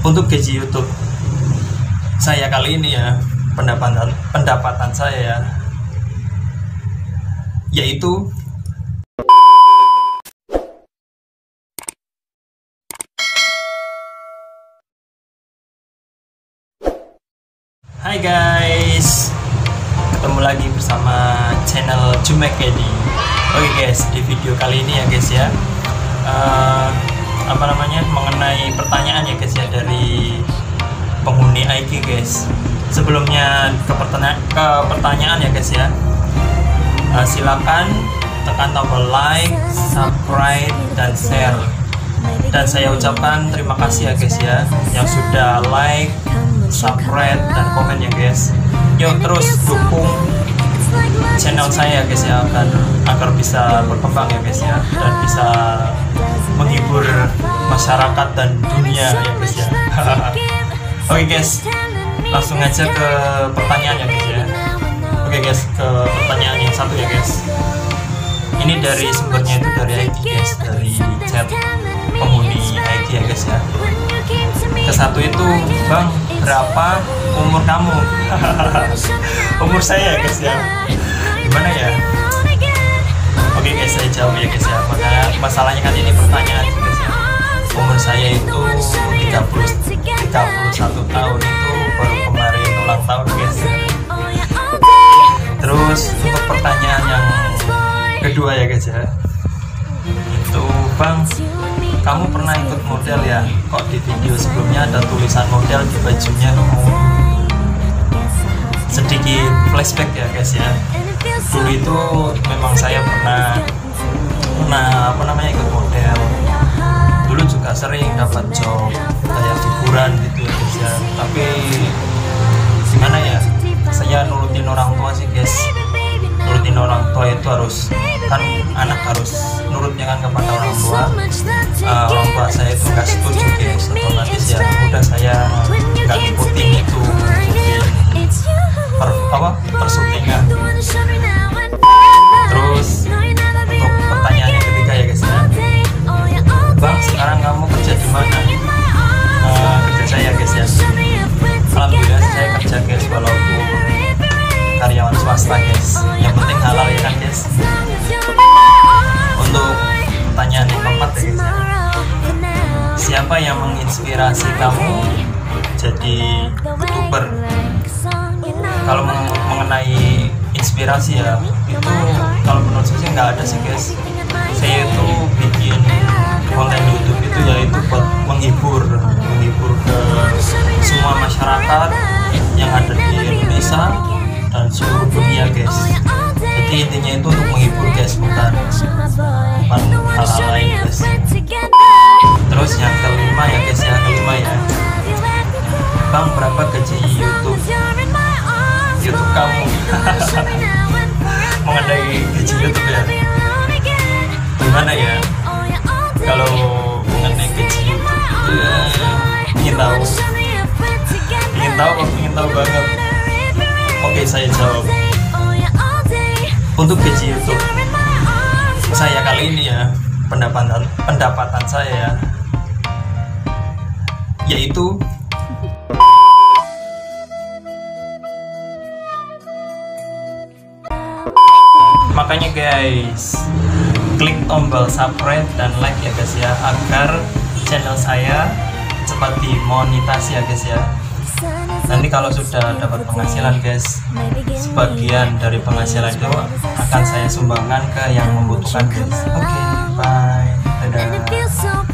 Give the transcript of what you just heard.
untuk gaji YouTube. Saya kali ini ya pendapatan pendapatan saya ya. Yaitu Hai guys ketemu lagi bersama channel Jumek Edi. Oke guys di video kali ini ya guys ya. Uh, apa namanya mengenai pertanyaan ya guys ya dari penghuni IG guys. Sebelumnya ke, pertanya ke pertanyaan ya guys ya. Uh, silakan tekan tombol like subscribe dan share. Dan saya ucapkan terima kasih ya guys ya yang sudah like subscribe dan komen ya guys. Yuk terus dukung channel saya ya guys ya agar agar bisa berkembang ya guys ya dan bisa dan dunia ya guys ya. oke okay, guys. langsung aja ke pertanyaan ya guys ya. oke okay, guys ke pertanyaan yang satu ya guys. Ini dari sumbernya itu dari IT guys dari chat penghuni IT ya guys ya. ke satu itu bang berapa umur kamu? umur saya ya guys ya. gimana ya? Oke guys saya jawab ya guys ya. Makanya masalahnya kan ini pertanyaan kedua ya guys ya. Itu bang kamu pernah ikut model ya? Kok di video sebelumnya ada tulisan model di bajunya sedikit flashback ya guys ya? Dulu itu memang saya pernah pernah apa namanya ikut model. Dulu juga sering dapat job kayak hiburan gitu ya guys ya. Tapi gimana ya? Saya nurutin orang tua sih guys itu harus kan anak harus nurutnya kan kepada orang tua. Uh, orang tua saya itu nggak setuju guys otomatis ya menginspirasi kamu jadi youtuber. Kalau mengenai inspirasi ya itu kalau menurut saya nggak ada sih guys. Saya itu bikin konten YouTube itu yaitu buat menghibur menghibur ke semua masyarakat yang ada di Indonesia dan seluruh dunia guys. Jadi intinya itu untuk menghibur guys bukan bukan berapa gaji YouTube. YouTube kamu. Mengenai gaji YouTube ya. Gimana ya? Kalau mengenai gaji YouTube ya ingin tahu. Ingin tahu ingin tahu banget. Oke saya jawab. Untuk gaji YouTube saya kali ini ya pendapatan pendapatan saya yaitu Makanya guys, klik tombol subscribe dan like ya guys ya agar channel saya cepat dimonetasi ya guys ya. Nanti kalau sudah dapat penghasilan guys, sebagian dari penghasilan itu akan saya sumbangkan ke yang membutuhkan guys. Oke, okay, bye. Dadah.